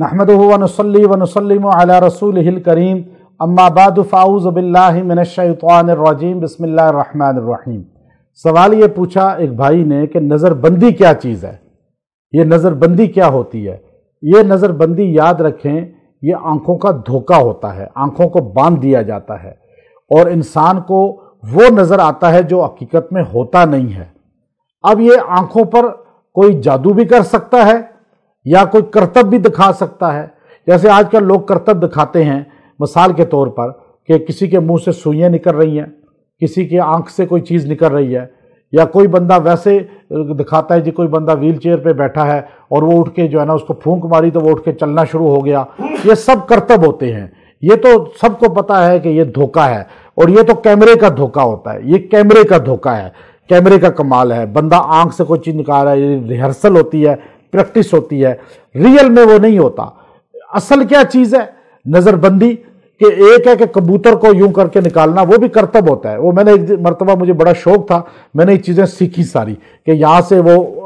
नहमद वनसली वनसलम रसूल करीम अम्माबाद फ़ाउज़बिल्लिमिनशैतवानरजीम बसमीम सवाल ये पूछा एक भाई ने कि नज़रबंदी क्या चीज़ है ये नज़रबंदी क्या होती है ये नज़रबंदी याद रखें ये आँखों का धोखा होता है आँखों को बाँध दिया जाता है और इंसान को वो नज़र आता है जो हकीकत में होता नहीं है अब ये आँखों पर कोई जादू भी कर सकता है या कोई करतब भी दिखा सकता है। जैसे आजकल लोग करतब दिखाते हैं मिसाल के तौर पर कि किसी के मुँह से सुइयाँ निकल रही हैं, किसी की आँख से कोई चीज़ निकल रही है, या कोई बंदा वैसे दिखाता है जी कोई बंदा व्हील चेयर पर बैठा है और वो उठ के जो है ना उसको फूंक मारी तो वो उठ के चलना शुरू हो गया। ये सब करतब होते हैं। ये तो सबको पता है कि ये धोखा है और ये तो कैमरे का धोखा होता है। ये कैमरे का धोखा है। कैमरे का कमाल है। बंदा आँख से कोई चीज़ निकाल रहा है, ये रिहर्सल होती है प्रैक्टिस होती है, रियल में वो नहीं होता। असल क्या चीज़ है? नज़रबंदी, कि एक है कि कबूतर को यूँ करके निकालना, वो भी कर्तव्य होता है। वो मैंने एक मरतबा मुझे बड़ा शौक था, मैंने ये चीज़ें सीखी सारी, कि यहाँ से वो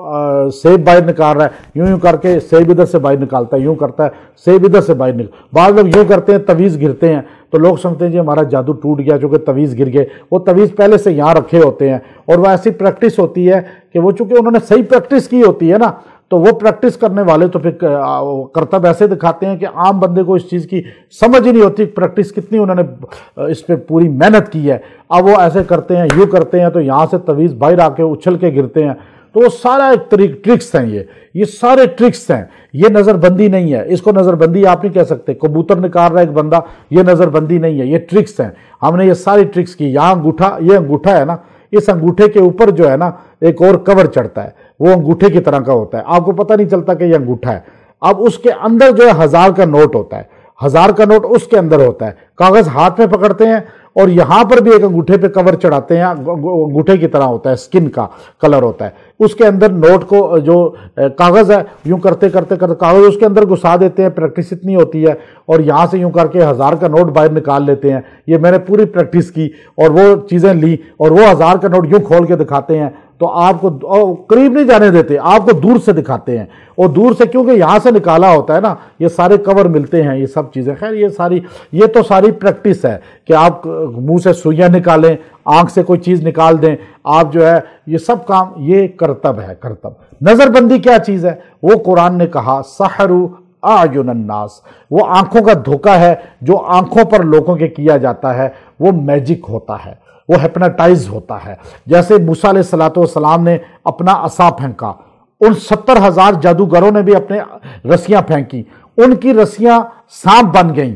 सेब बाहर निकाल रहा है यूँ यूँ करके सेब इधर से बाहर निकालता है, यूँ करता है, सेब इधर से बाहर निकल। बाद लोग यूँ करते हैं, तवीज़ गिरते हैं तो लोग समझते हैं जी हमारा जादू टूट गया, चूँकि तवीज़ गिर गए। वो तवीज़ पहले से यहाँ रखे होते हैं, और वह ऐसी प्रैक्टिस होती है कि वो चूँकि उन्होंने सही प्रैक्टिस की होती है ना तो वो प्रैक्टिस करने वाले तो फिर कर्तव्य ऐसे दिखाते हैं कि आम बंदे को इस चीज़ की समझ ही नहीं होती प्रैक्टिस कितनी उन्होंने इस पर पूरी मेहनत की है। अब वो ऐसे करते हैं, यूँ करते हैं तो यहाँ से तवीज़ बाहर आके उछल के गिरते हैं। तो वो सारा एक तरीक, ट्रिक्स हैं ये। ये सारे ट्रिक्स हैं। ये नज़रबंदी नहीं है। इसको नज़रबंदी आप नहीं कह सकते। कबूतर निकाल रहा है एक बंदा, ये नज़रबंदी नहीं है। ये ट्रिक्स हैं। हमने ये सारी ट्रिक्स की। यहाँ अंगूठा, ये अंगूठा है ना। इस अंगूठे के ऊपर जो है ना, एक और कवर चढ़ता है। वो अंगूठे की तरह का होता है। आपको पता नहीं चलता कि ये अंगूठा है। अब उसके अंदर जो है, हज़ार का नोट होता है। हज़ार का नोट उसके अंदर होता है। कागज़ हाथ में पकड़ते हैं और यहाँ पर भी एक अंगूठे पे कवर चढ़ाते हैं। अंगूठे की तरह होता है, स्किन का कलर होता है। उसके अंदर नोट को, जो कागज़ है, यूँ करते करते करते कागज़ उसके अंदर घुसा देते हैं। प्रैक्टिस इतनी होती है और यहाँ से यूँ करके हज़ार का नोट बाहर निकाल लेते हैं। ये मैंने पूरी प्रैक्टिस की और वो चीज़ें ली और वो हज़ार का नोट यूँ खोल के दिखाते हैं। तो आपको करीब नहीं जाने देते, आपको दूर से दिखाते हैं। और दूर से क्योंकि यहाँ से निकाला होता है ना, ये सारे कवर मिलते हैं, ये सब चीज़ें। खैर, ये सारी, ये तो सारी प्रैक्टिस है कि आप मुँह से सुइयाँ निकालें, आँख से कोई चीज़ निकाल दें, आप जो है, ये सब काम, ये करतब है करतब नज़रबंदी क्या चीज़ है? वो कुरान ने कहा, सहरु आयुनन्नास वो आँखों का धोखा है, जो आँखों पर लोगों के किया जाता है, वो मैजिक होता है। वो हेपनाटाइज होता है। जैसे मूसा सलाम ने अपना असा फेंका, उन सत्तर हज़ार जादूगरों ने भी अपने रस्सियाँ फेंकी, उनकी रस्सियाँ सांप बन गईं।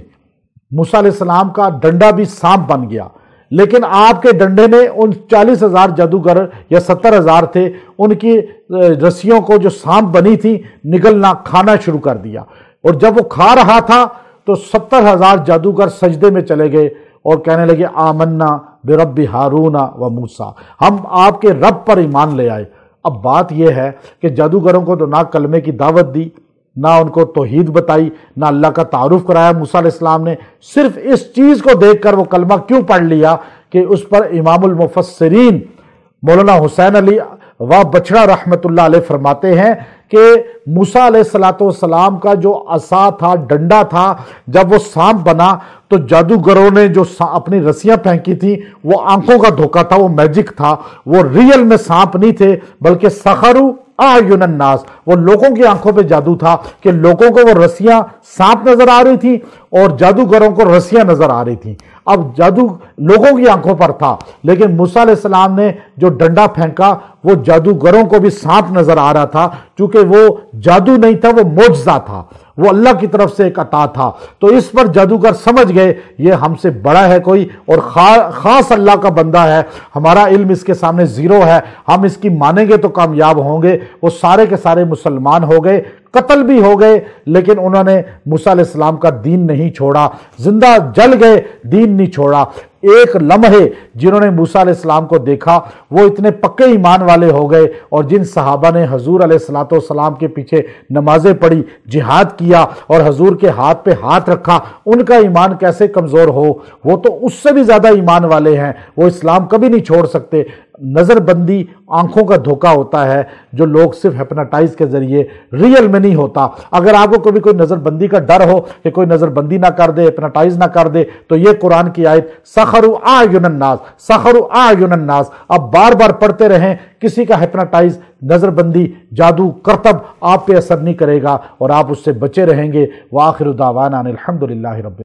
मूसा सलाम का डंडा भी सांप बन गया। लेकिन आपके डंडे में उन चालीस हज़ार जादूगर या सत्तर हज़ार थे, उनकी रस्सियों को जो सांप बनी थी, निगलना, खाना शुरू कर दिया। और जब वो खा रहा था तो सत्तर हज़ार जादूगर सजदे में चले गए और कहने लगे, आमन्ना बेरबी हारूना व मूसा। हम आपके रब पर ईमान ले आए। अब बात यह है कि जादूगरों को तो ना कलमे की दावत दी, ना उनको तोहीद बताई, ना अल्लाह का तारुफ कराया। मूसा इस्लाम ने सिर्फ़ इस चीज़ को देखकर वो कलमा क्यों पढ़ लिया कि उस पर इमामुल मुफसरीन मौलाना हुसैन अली व बछड़ा रहमत फरमाते हैं कि मूसा सलाम का जो असा था, डंडा था, जब वो सांप बना तो जादूगरों ने जो अपनी रस्सियाँ फेंकी थी, वो आँखों का धोखा था, वो मैजिक था। वो रियल में सांप नहीं थे, बल्कि सखरू आयुनन्नास वो लोगों की आँखों पे जादू था कि लोगों को वो रस्सियाँ सांप नज़र आ रही थी और जादूगरों को रस्सियाँ नज़र आ रही थी। अब जादू लोगों की आँखों पर था। लेकिन मूसा सलाम ने जो डंडा फेंका वो जादूगरों को भी सांप नज़र आ रहा था क्योंकि वो जादू नहीं था वो मोजा था। वो अल्लाह की तरफ़ से एक अता था। तो इस पर जादूगर समझ गए ये हमसे बड़ा है कोई और खा, खास अल्लाह का बंदा है। हमारा इल्म इसके सामने ज़ीरो है। हम इसकी मानेंगे तो कामयाब होंगे। वो सारे के सारे मुसलमान हो गए। कत्ल भी हो गए, लेकिन उन्होंने मूसा इस्लाम का दीन नहीं छोड़ा। ज़िंदा जल गए, दीन नहीं छोड़ा। एक लम्हे जिन्होंने मूसा इस्लाम को देखा, वो इतने पक्के ईमान वाले हो गए और जिन सहाबा ने हजूर सलाम के पीछे नमाजें पढ़ी, जिहाद किया और हजूर के हाथ पे हाथ रखा, उनका ईमान कैसे कमज़ोर हो? वो तो उससे भी ज़्यादा ईमान वाले हैं। वो इस्लाम कभी नहीं छोड़ सकते। नज़रबंदी आँखों का धोखा होता है, जो लोग सिर्फ़ हेपनाटाइज के ज़रिए रियल में नहीं होता। अगर आपको कभी कोई नज़रबंदी का डर हो कि कोई नज़रबंदी ना कर दे हेपनाटाइज ना कर दे तो ये कुरान की आयत, सखरु आ युनन्नास सखरु आ युनन्नास अब बार बार पढ़ते रहें, किसी का हेपनाटाइज नज़रबंदी, जादू करतब आप पे असर नहीं करेगा, और आप उससे बचे रहेंगे। वाखिर दावाना अलहमदिल्ला रब